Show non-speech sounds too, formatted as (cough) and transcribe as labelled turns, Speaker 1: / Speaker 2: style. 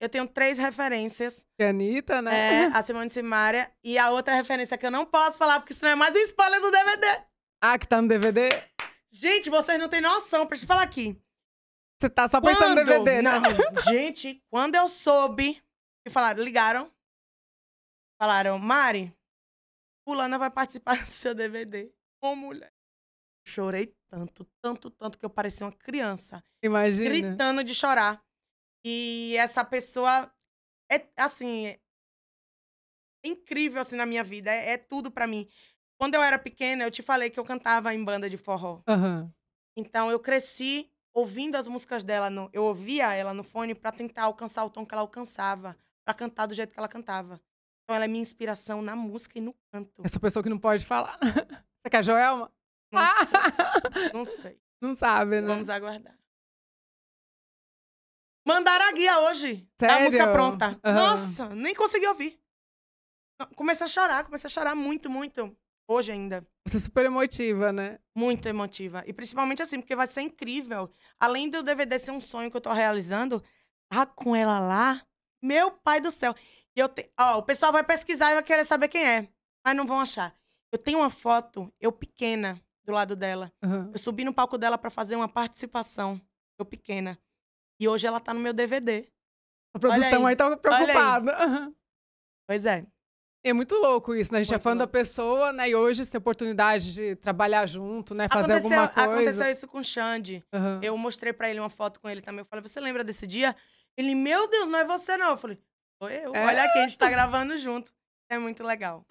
Speaker 1: eu tenho três referências.
Speaker 2: Que é Anitta, né?
Speaker 1: É, a Simone Simaria. E a outra referência que eu não posso falar, porque senão é mais um spoiler do DVD.
Speaker 2: Ah, que tá no DVD?
Speaker 1: Gente, vocês não têm noção. Deixa eu falar aqui.
Speaker 2: Você tá só pensando no DVD, né?
Speaker 1: Não, gente, quando eu soube, e falaram, ligaram, falaram, Mari, fulana vai participar do seu DVD. Ô, mulher. Chorei tanto, tanto, tanto, que eu parecia uma criança.
Speaker 2: Imagina.
Speaker 1: Gritando de chorar. E essa pessoa é, assim, é incrível, assim, na minha vida. É, é tudo pra mim. Quando eu era pequena, eu te falei que eu cantava em banda de forró.
Speaker 2: Aham.
Speaker 1: Então, eu cresci ouvindo as músicas dela. No, eu ouvia ela no fone pra tentar alcançar o tom que ela alcançava. Pra cantar do jeito que ela cantava. Então, ela é minha inspiração na música e no canto.
Speaker 2: Essa pessoa que não pode falar. (laughs) Você quer a Joelma?
Speaker 1: Não sei. (laughs) Não sei.
Speaker 2: Não sabe, né?
Speaker 1: Vamos aguardar. Mandaram a guia hoje. Da
Speaker 2: Sério?
Speaker 1: música pronta.
Speaker 2: Aham.
Speaker 1: Nossa, nem consegui ouvir. Comecei a chorar, comecei a chorar muito, muito. Hoje ainda.
Speaker 2: Você é super emotiva, né?
Speaker 1: Muito emotiva. E principalmente assim, porque vai ser incrível. Além do DVD ser um sonho que eu tô realizando, tá com ela lá, meu pai do céu. E eu te... Ó, o pessoal vai pesquisar e vai querer saber quem é. Mas não vão achar. Eu tenho uma foto, eu pequena, do lado dela.
Speaker 2: Aham.
Speaker 1: Eu subi no palco dela pra fazer uma participação. Eu pequena. E hoje ela tá no meu DVD.
Speaker 2: A produção
Speaker 1: aí.
Speaker 2: aí tá preocupada. Aí.
Speaker 1: Pois é.
Speaker 2: É muito louco isso, né? A gente
Speaker 1: muito
Speaker 2: é fã
Speaker 1: louco.
Speaker 2: da pessoa, né? E hoje essa oportunidade de trabalhar junto, né? Fazer
Speaker 1: aconteceu,
Speaker 2: alguma coisa.
Speaker 1: Aconteceu isso com o Xande.
Speaker 2: Uhum.
Speaker 1: Eu mostrei para ele uma foto com ele também. Eu falei, você lembra desse dia? Ele, meu Deus, não é você não. Eu falei, sou eu.
Speaker 2: É?
Speaker 1: Olha aqui, a gente tá gravando junto. É muito legal.